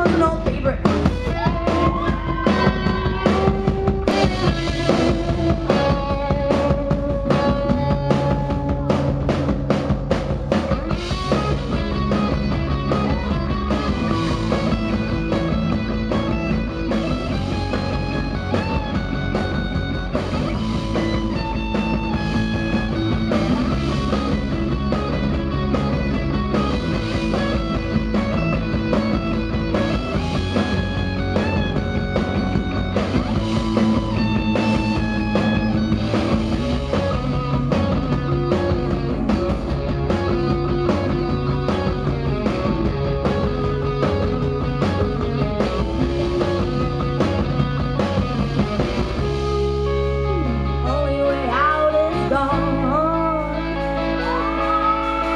one's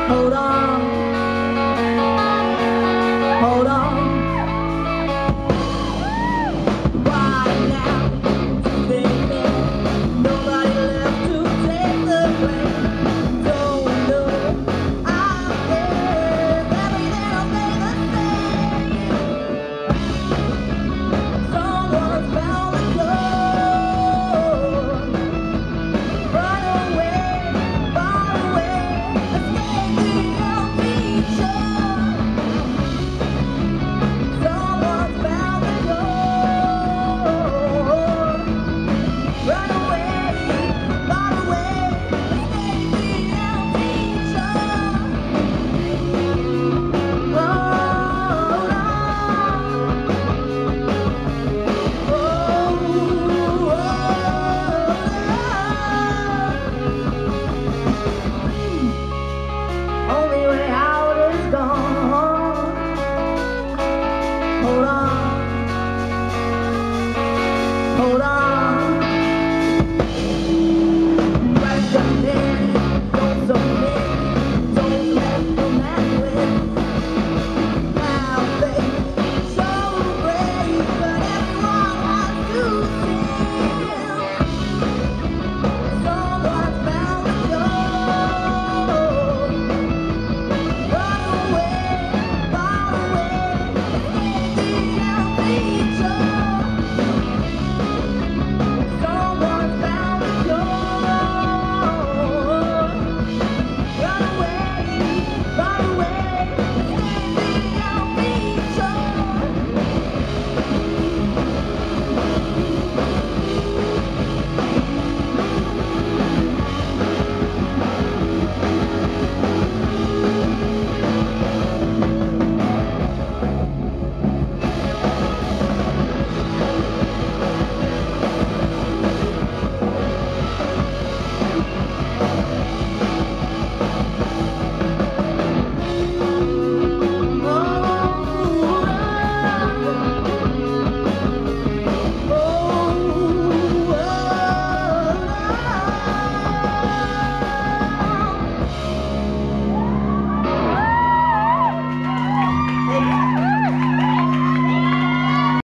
Hold on. Hold on. Hold on.